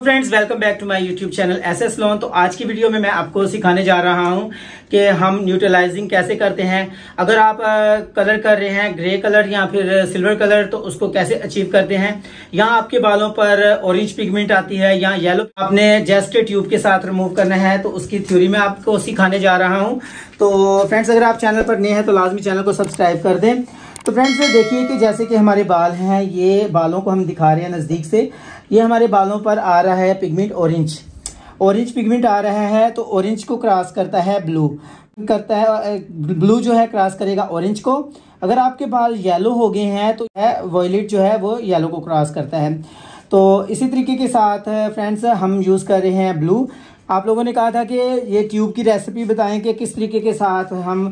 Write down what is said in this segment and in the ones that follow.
Friends welcome back to my YouTube channel S S loan तो आज की video में मैं आपको सिखाने जा रहा हूँ कि हम न्यूट्रलाइजिंग कैसे करते हैं। अगर आप कलर कर रहे हैं ग्रे कलर या फिर सिल्वर कलर तो उसको कैसे अचीव करते हैं? या आपके बालों पर ऑरेंज पिगमेंट आती है या येलो आपने जेस्ट ट्यूब के साथ रिमूव करना है तो उसकी थ्योरी में आपको सिखाने जा रहा हूँ। तो फ्रेंड्स, अगर आप चैनल पर नए हैं तो लाजमी चैनल को सब्सक्राइब कर दें। तो फ्रेंड्स देखिए कि जैसे कि हमारे बाल हैं, ये बालों को हम दिखा रहे हैं नज़दीक से। ये हमारे बालों पर आ रहा है पिगमेंट ऑरेंज ऑरेंज पिगमेंट आ रहा है तो ऑरेंज को क्रॉस करता है ब्लू करता है ब्लू जो है क्रॉस करेगा ऑरेंज को। अगर आपके बाल येलो हो गए हैं तो वॉयलेट जो है, वो येलो को क्रॉस करता है। तो इसी तरीके के साथ फ्रेंड्स हम यूज़ कर रहे हैं ब्लू आप लोगों ने कहा था कि ये ट्यूब की रेसिपी बताएँ कि किस तरीके के साथ हम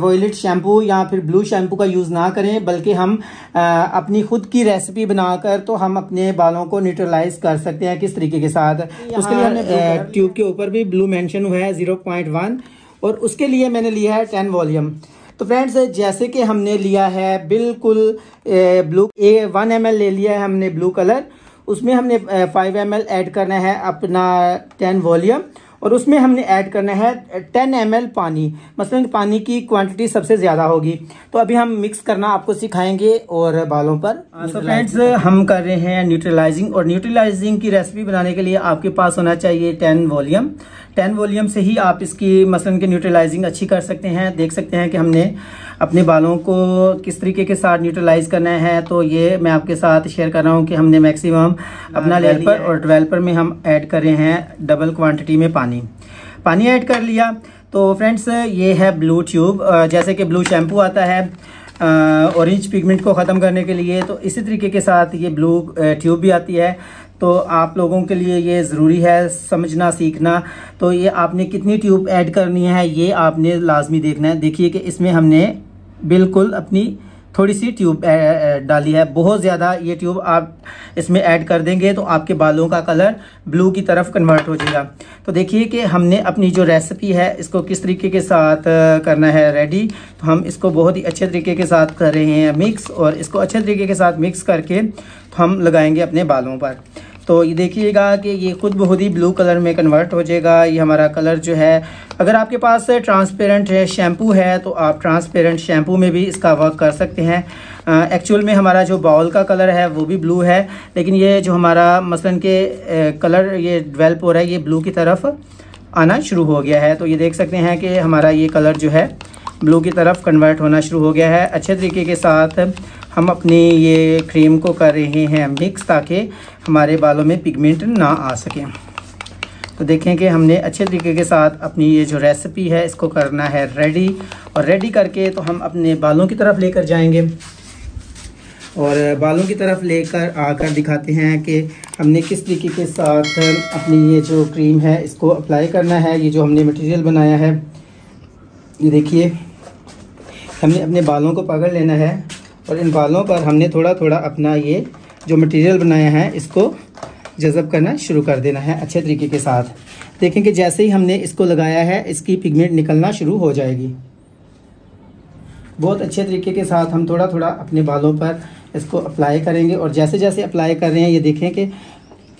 वॉयलेट शैम्पू या फिर ब्लू शैम्पू का यूज़ ना करें बल्कि हम अपनी खुद की रेसिपी बनाकर तो हम अपने बालों को न्यूट्रलाइज कर सकते हैं किस तरीके के साथ। उसके लिए हमने ट्यूब के ऊपर भी ब्लू मैंशन हुआ है ज़ीरो पॉइंट वन और उसके लिए मैंने लिया है टेन वॉल्यूम तो फ्रेंड्स जैसे कि हमने लिया है बिल्कुल ब्लू ए वन एम ले लिया है हमने ब्लू कलर उसमें हमने फाइव एम ऐड करना है अपना टेन वॉल्यूम और उसमें हमने ऐड करना है टेन एम पानी। मसलन पानी की क्वांटिटी सबसे ज़्यादा होगी। तो अभी हम मिक्स करना आपको सिखाएँगे और बालों पर सो फ्रेंड्स हम कर रहे हैं न्यूट्रलाइजिंग और न्यूट्रलाइजिंग की रेसिपी बनाने के लिए आपके पास होना चाहिए टेन वॉल्यूम टेन वॉल्यूम से ही आप इसकी मसलन की न्यूट्रलाइजिंग अच्छी कर सकते हैं। देख सकते हैं कि हमने अपने बालों को किस तरीके के साथ न्यूट्रलाइज करना है तो ये मैं आपके साथ शेयर कर रहा हूँ कि हमने मैक्सिमम अपना लेपर और ट्वेल्पर में हम ऐड कर रहे हैं डबल क्वांटिटी में पानी। पानी ऐड कर लिया। तो फ्रेंड्स ये है ब्लू ट्यूब जैसे कि ब्लू शैम्पू आता है ऑरेंज पिगमेंट को ख़त्म करने के लिए तो इसी तरीके के साथ ये ब्लू ट्यूब भी आती है। तो आप लोगों के लिए ये ज़रूरी है समझना सीखना। तो ये आपने कितनी ट्यूब ऐड करनी है ये आपने लाजमी देखना है। देखिए कि इसमें हमने बिल्कुल अपनी थोड़ी सी ट्यूब डाली है। बहुत ज़्यादा ये ट्यूब आप इसमें ऐड कर देंगे तो आपके बालों का कलर ब्लू की तरफ़ कन्वर्ट हो जाएगा। तो देखिए कि हमने अपनी जो रेसिपी है, इसको किस तरीके के साथ करना है रेडी तो हम इसको बहुत ही अच्छे तरीके के साथ कर रहे हैं मिक्स और इसको अच्छे तरीके के साथ मिक्स करके तो हम लगाएँगे अपने बालों पर। तो ये देखिएगा कि ये खुद बहुत ही ब्लू कलर में कन्वर्ट हो जाएगा। ये हमारा कलर जो है, अगर आपके पास ट्रांसपेरेंट शैम्पू है तो आप ट्रांसपेरेंट शैम्पू में भी इसका वर्क कर सकते हैं। एक्चुअल में हमारा जो बाउल का कलर है, वो भी ब्लू है। लेकिन ये जो हमारा मसलन के कलर ये डेवलप हो रहा है, ये ब्लू की तरफ़ आना शुरू हो गया है। तो ये देख सकते हैं कि हमारा ये कलर जो है ब्लू की तरफ़ कन्वर्ट होना शुरू हो गया है। अच्छे तरीके के साथ हम अपनी ये क्रीम को कर रहे हैं मिक्स ताकि हमारे बालों में पिगमेंट ना आ सके। तो देखें कि हमने अच्छे तरीके के साथ अपनी ये जो रेसिपी है, इसको करना है रेडी और रेडी करके तो हम अपने बालों की तरफ़ लेकर जाएँगे। और बालों की तरफ़ लेकर आकर दिखाते हैं कि हमने किस तरीके के साथ अपनी ये जो क्रीम है, इसको अप्लाई करना है। ये जो हमने मटेरियल बनाया है, ये देखिए, हमने अपने बालों को पकड़ लेना है। और इन बालों पर हमने थोड़ा थोड़ा अपना ये जो मटेरियल बनाया है, इसको जज़ब करना शुरू कर देना है अच्छे तरीके के साथ। देखें कि जैसे ही हमने इसको लगाया है, इसकी पिगमेंट निकलना शुरू हो जाएगी। बहुत अच्छे तरीके के साथ हम थोड़ा थोड़ा अपने बालों पर इसको अप्लाई करेंगे और जैसे जैसे अप्लाई कर रहे हैं, ये देखें कि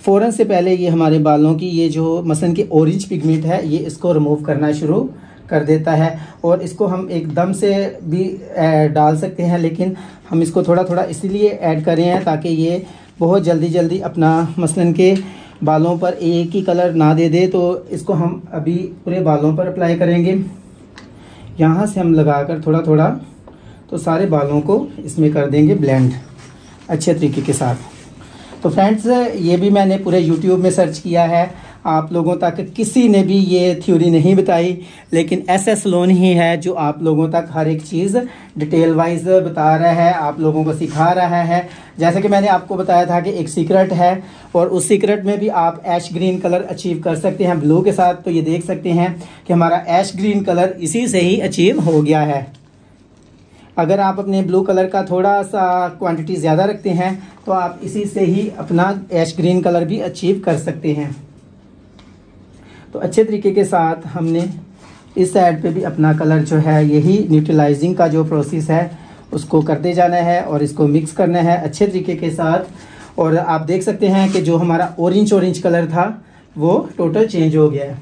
फ़ौरन से पहले ये हमारे बालों की ये जो मसन की ऑरेंज पिगमेंट है, ये इसको रिमूव करना शुरू कर देता है और इसको हम एकदम से भी डाल सकते हैं, लेकिन हम इसको थोड़ा थोड़ा इसीलिए ऐड कर रहे हैं ताकि ये बहुत जल्दी जल्दी अपना मसलन के बालों पर एक ही कलर ना दे दे। तो इसको हम अभी पूरे बालों पर अप्लाई करेंगे। यहाँ से हम लगाकर थोड़ा थोड़ा तो सारे बालों को इसमें कर देंगे ब्लेंड अच्छे तरीके के साथ। तो फ्रेंड्स, ये भी मैंने पूरे यूट्यूब में सर्च किया है। आप लोगों तक किसी ने भी ये थ्योरी नहीं बताई, लेकिन एस एस लोन ही है जो आप लोगों तक हर एक चीज़ डिटेल वाइज बता रहा है, आप लोगों को सिखा रहा है। जैसे कि मैंने आपको बताया था कि एक सीक्रेट है, और उस सीक्रेट में भी आप ऐश ग्रीन कलर अचीव कर सकते हैं ब्लू के साथ। तो ये देख सकते हैं कि हमारा ऐश ग्रीन कलर इसी से ही अचीव हो गया है। अगर आप अपने ब्लू कलर का थोड़ा सा क्वांटिटी ज़्यादा रखते हैं तो आप इसी से ही अपना ऐश ग्रीन कलर भी अचीव कर सकते हैं। तो अच्छे तरीके के साथ हमने इस साइड पे भी अपना कलर जो है, यही न्यूट्रलाइजिंग का जो प्रोसेस है, उसको करते जाना है और इसको मिक्स करना है अच्छे तरीके के साथ। और आप देख सकते हैं कि जो हमारा ऑरेंज ऑरेंज कलर था, वो टोटल चेंज हो गया है।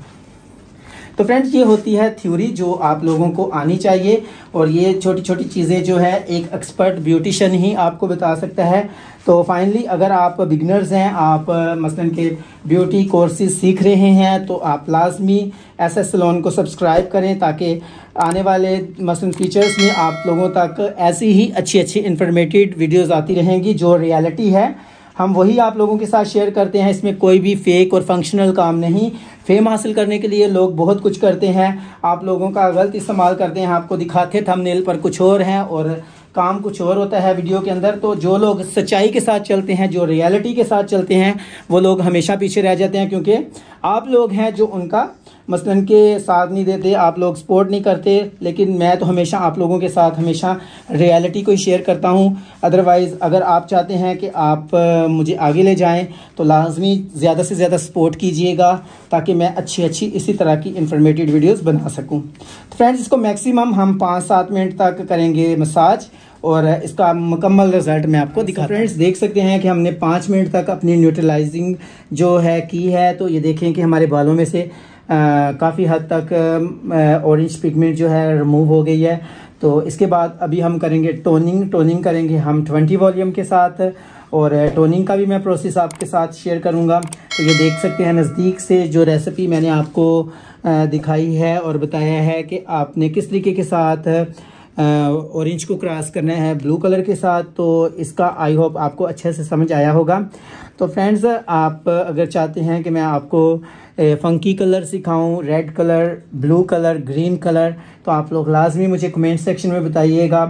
तो फ्रेंड्स ये होती है थ्योरी जो आप लोगों को आनी चाहिए और ये छोटी छोटी चीज़ें जो है, एक एक्सपर्ट ब्यूटिशन ही आपको बता सकता है। तो फाइनली अगर आप बिगनर्स हैं, आप मसलन के ब्यूटी कोर्सेज सीख रहे हैं तो आप लाजमी एस एस सलोन को सब्सक्राइब करें ताकि आने वाले मसलन फीचर्स में आप लोगों तक ऐसी ही अच्छी अच्छी इन्फॉर्मेटिव वीडियोज़ आती रहेंगी जो रियलिटी है। हम वही आप लोगों के साथ शेयर करते हैं, इसमें कोई भी फेक और फंक्शनल काम नहीं। फेम हासिल करने के लिए लोग बहुत कुछ करते हैं। आप लोगों का गलत इस्तेमाल करते हैं। आपको दिखाते थंबनेल पर कुछ और हैं और काम कुछ और होता है वीडियो के अंदर। तो जो लोग सच्चाई के साथ चलते हैं, जो रियलिटी के साथ चलते हैं, वो लोग हमेशा पीछे रह जाते हैं क्योंकि आप लोग हैं जो उनका मसलन के साथ नहीं देते, आप लोग सपोर्ट नहीं करते, लेकिन मैं तो हमेशा आप लोगों के साथ हमेशा रियलिटी को ही शेयर करता हूँ। अदरवाइज़ अगर आप चाहते हैं कि आप मुझे आगे ले जाएँ तो लाजमी ज़्यादा से ज़्यादा सपोर्ट कीजिएगा, ताकि मैं अच्छी अच्छी इसी तरह की इन्फॉर्मेटिव वीडियोस बना सकूँ। तो फ्रेंड्स इसको मैक्सिमम हम पाँच सात मिनट तक करेंगे मसाज और इसका मुकम्मल रिज़ल्ट मैं आपको दिखा फ्रेंड्स देख सकते हैं कि हमने पाँच मिनट तक अपनी न्यूट्रलाइजिंग जो है की है तो ये देखें कि हमारे बालों में से काफ़ी हद तक ऑरेंज पिगमेंट जो है रिमूव हो गई है। तो इसके बाद अभी हम करेंगे टोनिंग टोनिंग करेंगे हम 20 वॉल्यूम के साथ और टोनिंग का भी मैं प्रोसेस आपके साथ शेयर करूँगा। तो ये देख सकते हैं नज़दीक से जो रेसिपी मैंने आपको दिखाई है और बताया है कि आपने किस तरीके के साथ ऑरेंज को क्रॉस करना है ब्लू कलर के साथ तो इसका आई होप आपको अच्छे से समझ आया होगा। तो फ्रेंड्स आप अगर चाहते हैं कि मैं आपको funky colour सिखाऊं red colour blue colour green colour तो आप लोग लाजमी मुझे कमेंट सेक्शन में बताइएगा।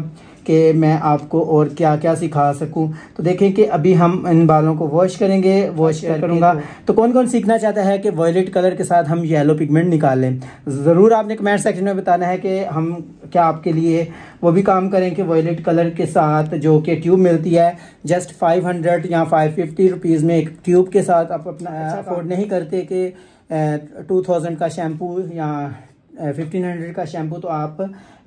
कि मैं आपको और क्या क्या सिखा सकूँ। तो देखें कि अभी हम इन बालों को वॉश करेंगे वॉश करूँगा। तो कौन कौन सीखना चाहता है कि वॉयलेट कलर के साथ हम येलो पिगमेंट निकाल लें? ज़रूर आपने कमेंट सेक्शन में बताना है कि हम क्या आपके लिए वो भी काम करें कि वॉयलेट कलर के साथ जो कि ट्यूब मिलती है जस्ट फाइव हंड्रेड या फाइव फिफ्टी रुपीज़ में एक ट्यूब के साथ आप अपना अफोर्ड नहीं करते कि टू थाउज़ेंड का शैम्पू या फिफ्टीन हंड्रेड का शैम्पू तो आप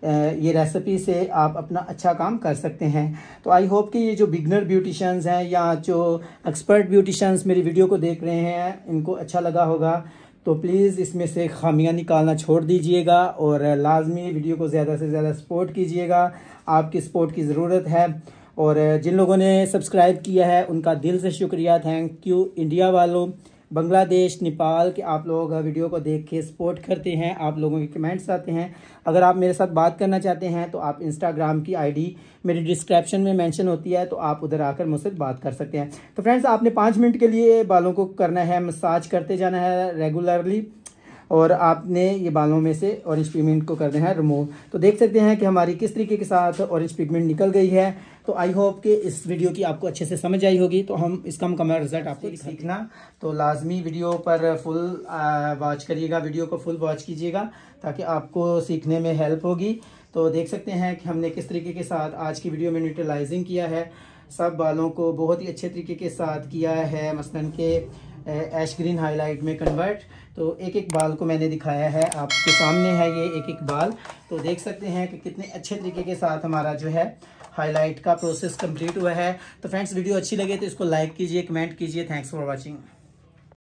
ये रेसिपी से आप अपना अच्छा काम कर सकते हैं। तो आई होप कि ये जो बिगनर ब्यूटिशंस हैं या जो एक्सपर्ट ब्यूटिशंस मेरी वीडियो को देख रहे हैं, इनको अच्छा लगा होगा। तो प्लीज़ इसमें से खामियाँ निकालना छोड़ दीजिएगा और लाजमी वीडियो को ज़्यादा से ज़्यादा सपोर्ट कीजिएगा। आपकी सपोर्ट की ज़रूरत है और जिन लोगों ने सब्सक्राइब किया है, उनका दिल से शुक्रिया। थैंक यू इंडिया वालों। बांग्लादेश, नेपाल के आप लोग वीडियो को देख के सपोर्ट करते हैं, आप लोगों के कमेंट्स आते हैं। अगर आप मेरे साथ बात करना चाहते हैं तो आप इंस्टाग्राम की आईडी मेरी डिस्क्रिप्शन में मेंशन होती है तो आप उधर आकर मुझसे बात कर सकते हैं। तो फ्रेंड्स आपने पाँच मिनट के लिए बालों को करना है मसाज करते जाना है रेगुलरली और आपने ये बालों में से ऑरेंज पिगमेंट को करना है रिमूव तो देख सकते हैं कि हमारी किस तरीके के साथ ऑरेंज पिगमेंट निकल गई है। तो आई होप कि इस वीडियो की आपको अच्छे से समझ आई होगी। तो हम इसका मुकम्मल रिज़ल्ट आपको सीखना तो लाजमी वीडियो पर फुल वॉच करिएगा। वीडियो को फुल वॉच कीजिएगा ताकि आपको सीखने में हेल्प होगी। तो देख सकते हैं कि हमने किस तरीके के साथ आज की वीडियो में न्यूट्रलाइजिंग किया है। सब बालों को बहुत ही अच्छे तरीके के साथ किया है मसलन के एश ग्रीन हाईलाइट में कन्वर्ट तो एक एक बाल को मैंने दिखाया है, आपके सामने है ये एक एक बाल। तो देख सकते हैं कि कितने अच्छे तरीके के साथ हमारा जो है हाईलाइट का प्रोसेस कंप्लीट हुआ है। तो फ्रेंड्स, वीडियो अच्छी लगे तो इसको लाइक कीजिए कमेंट कीजिए। Thanks for watching